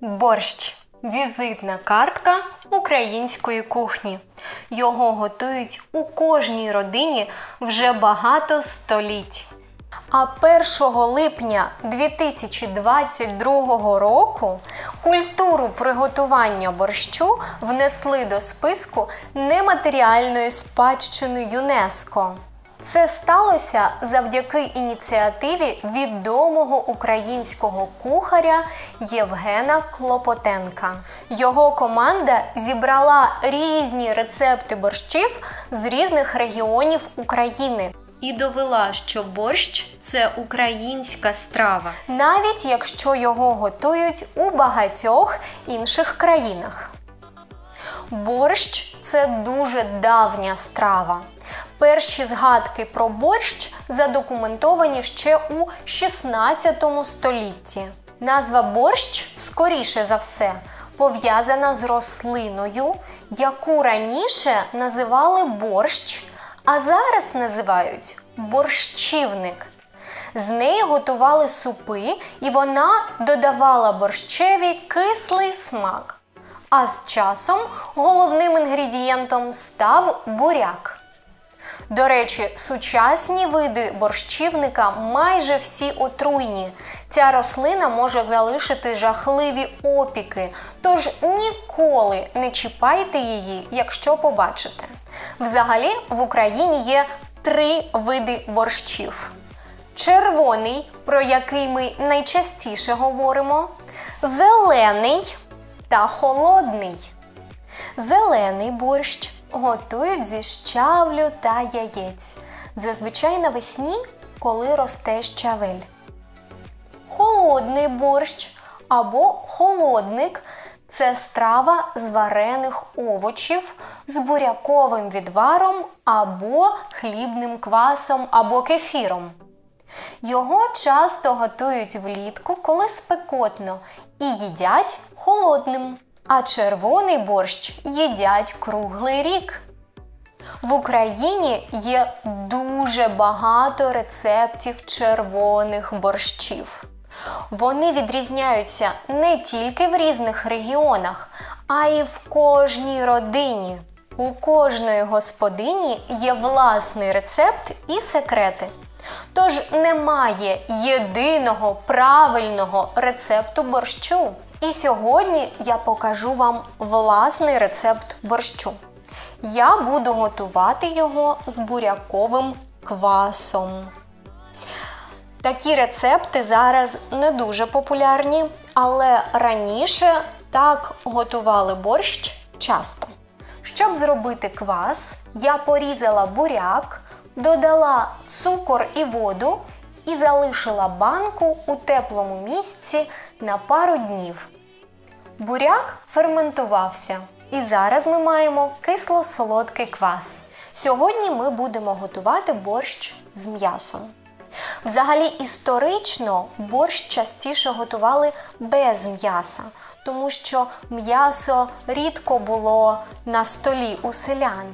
Борщ візитна картка української кухні. Його готують у кожній родині вже багато століть. А 1 липня 2022 року культуру приготування борщу внесли до списку нематеріальної спадщини ЮНЕСКО. Це сталося завдяки ініціативі відомого українського кухаря Євгена Клопотенка. Його команда зібрала різні рецепти борщів з різних регіонів України. І довела, що борщ це українська страва, навіть якщо його готують у багатьох інших країнах. Борщ це дуже давня страва. Перші згадки про борщ задокументовані ще у 16 столітті. Назва борщ, скоріше за все, пов'язана з рослиною, яку раніше називали борщ, а зараз називають борщівник. З неї готували супи, і вона додавала борщеві кислий смак. А з часом головним інгредієнтом став буряк. До речі, сучасні види борщівника майже всі отруйні. Ця рослина може залишити жахливі опіки, тож ніколи не чіпайте її, якщо побачите. Взагалі в Україні є три види борщів: червоний, про який ми найчастіше говоримо, зелений та холодний. Зелений борщ готують зі щавлю та яєць. Зазвичай навесні, коли росте щавель. Холодний борщ або холодник це страва з варених овочів з буряковим відваром або хлібним квасом або кефіром. Його часто готують влітку, коли спекотно, і їдять холодним. А червоний борщ їдять круглий рік. В Україні є дуже багато рецептів червоних борщів. Вони відрізняються не тільки в різних регіонах, а й в кожній родині. У кожної господині є власний рецепт і секрети. Тож немає єдиного правильного рецепту борщу. І сьогодні я покажу вам власний рецепт борщу. Я буду готувати його з буряковим квасом. Такі рецепти зараз не дуже популярні, але раніше так готували борщ часто. Щоб зробити квас, я порізала буряк, додала цукор і воду і залишила банку у теплому місці на пару днів. Буряк ферментувався, і зараз ми маємо кисло-солодкий квас. Сьогодні ми будемо готувати борщ з м'ясом. Взагалі, історично борщ частіше готували без м'яса, тому що м'ясо рідко було на столі у селян,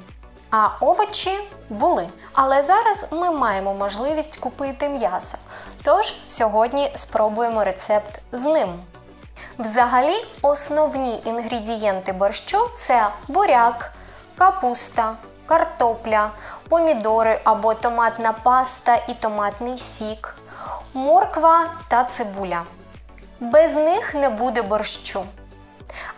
а овочі були. Але зараз ми маємо можливість купити м'ясо. Тож сьогодні спробуємо рецепт з ним. Взагалі, основні інгредієнти борщу це буряк, капуста, картопля, помідори або томатна паста і томатний сік, морква та цибуля. Без них не буде борщу.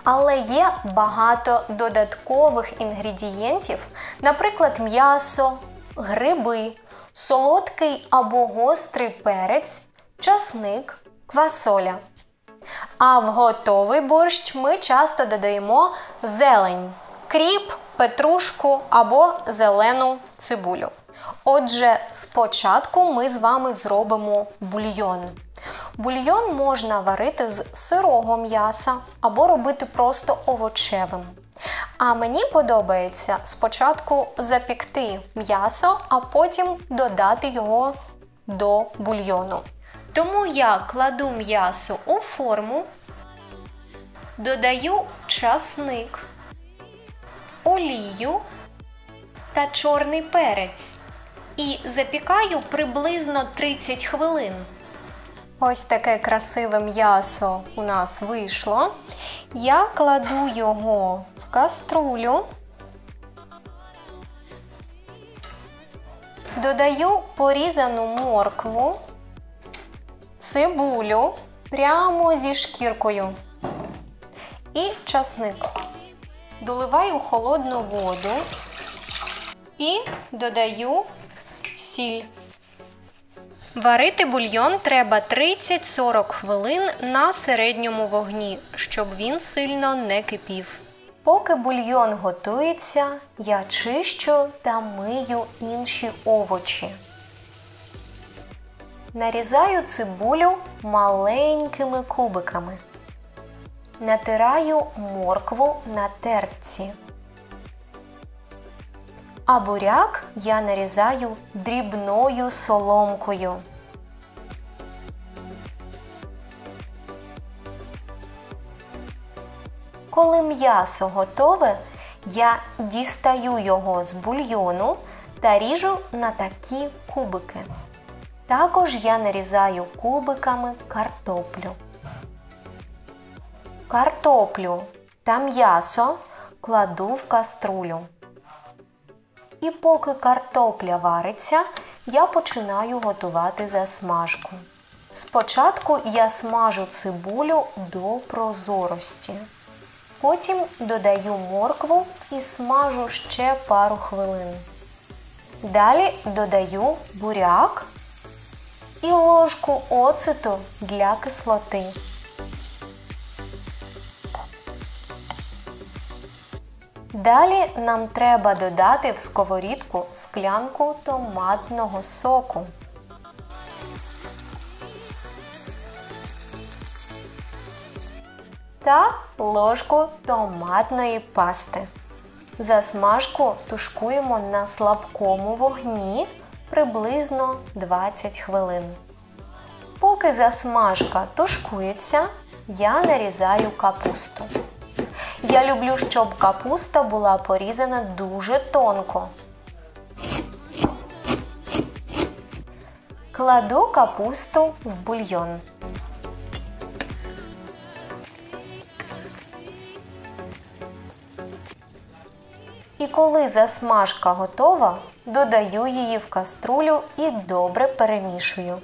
Але є багато додаткових інгредієнтів, наприклад, м'ясо, гриби, солодкий або гострий перець, часник, квасоля. А в готовий борщ ми часто додаємо зелень, кріп, петрушку або зелену цибулю. Отже, спочатку ми з вами зробимо бульйон. Бульйон можна варити з сирого м'яса або робити просто овочевим. А мені подобається спочатку запікти м'ясо, а потім додати його до бульйону. Тому я кладу м'ясо у форму, додаю часник, олію та чорний перець і запікаю приблизно 30 хвилин. Ось таке красиве м'ясо у нас вийшло. Я кладу його в каструлю. Додаю порізану моркву, цибулю прямо зі шкіркою і часник. Доливаю холодну воду і додаю сіль. Варити бульйон треба 30-40 хвилин на середньому вогні, щоб він сильно не кипів. Поки бульйон готується, я чищу та мию інші овочі. Нарізаю цибулю маленькими кубиками. Натираю моркву на тертці. А буряк я нарізаю дрібною соломкою. Коли м'ясо готове, я дістаю його з бульйону та ріжу на такі кубики. Також я нарізаю кубиками картоплю. Картоплю та м'ясо кладу в каструлю. І поки картопля вариться, я починаю готувати засмажку. Спочатку я смажу цибулю до прозорості. Потім додаю моркву і смажу ще пару хвилин. Далі додаю буряк і ложку оцету для кислоти. Далі нам треба додати в сковорідку склянку томатного соку. Та ложку томатної пасти. Засмажку тушкуємо на слабкому вогні приблизно 20 хвилин. Поки засмажка тушкується, я нарізаю капусту. Я люблю, щоб капуста була порізана дуже тонко. Кладу капусту в бульйон. І коли засмажка готова, додаю її в каструлю і добре перемішую.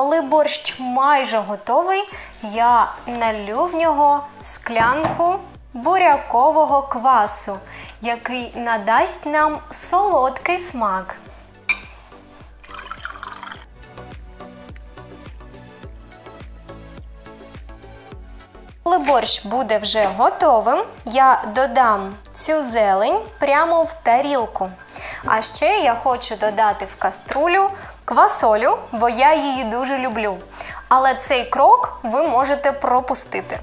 Коли борщ майже готовий, я налю в нього склянку бурякового квасу, який надасть нам солодкий смак. Коли борщ буде вже готовим, я додам цю зелень прямо в тарілку. А ще я хочу додати в каструлю квасолю, бо я її дуже люблю. Але цей крок ви можете пропустити.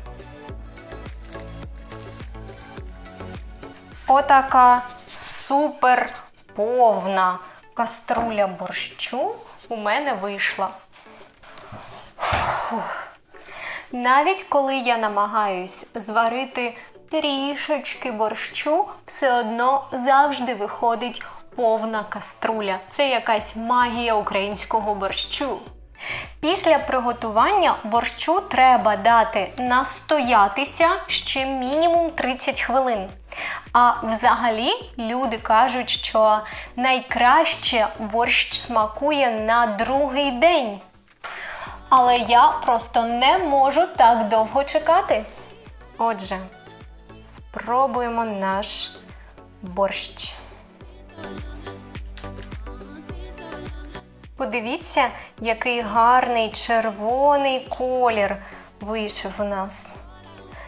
Отака супер повна каструля борщу у мене вийшла. Фух. Навіть коли я намагаюсь зварити трішечки борщу, все одно завжди виходить повна каструля. Це якась магія українського борщу. Після приготування борщу треба дати настоятися ще мінімум 30 хвилин. А взагалі люди кажуть, що найкраще борщ смакує на другий день. Але я просто не можу так довго чекати. Отже, спробуємо наш борщ. Подивіться, який гарний червоний колір вийшов у нас.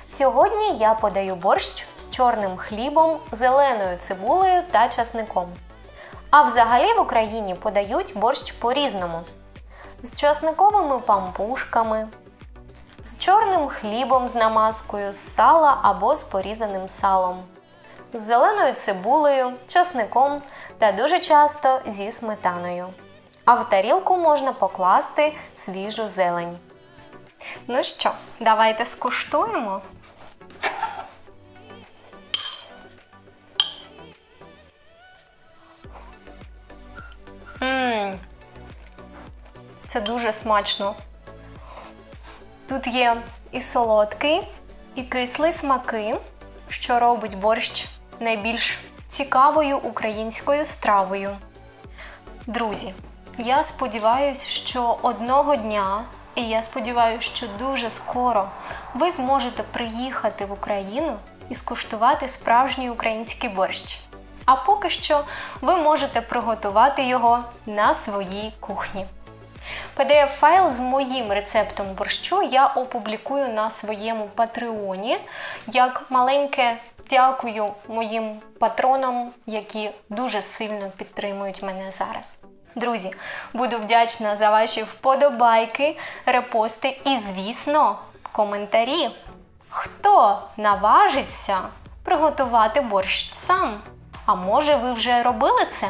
Сьогодні я подаю борщ з чорним хлібом, зеленою цибулею та часником. А взагалі в Україні подають борщ по-різному з часниковими пампушками, з чорним хлібом з намазкою, з сала або з порізаним салом, з зеленою цибулею, часником та дуже часто зі сметаною. А в тарілку можна покласти свіжу зелень. Ну що, давайте скуштуємо. Це дуже смачно. Тут є і солодкий, і кислий смаки, що робить борщ найбільш цікавою українською стравою. Друзі, я сподіваюся, що одного дня, і я сподіваюся, що дуже скоро ви зможете приїхати в Україну і скуштувати справжній український борщ. А поки що ви можете приготувати його на своїй кухні. PDF-файл з моїм рецептом борщу я опублікую на своєму патреоні як маленьке дякую моїм патронам, які дуже сильно підтримують мене зараз. Друзі, буду вдячна за ваші вподобайки, репости і, звісно, коментарі. Хто наважиться приготувати борщ сам? А може ви вже робили це?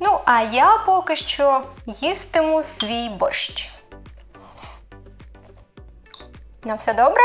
Ну, а я поки що їстиму свій борщ. На все добре?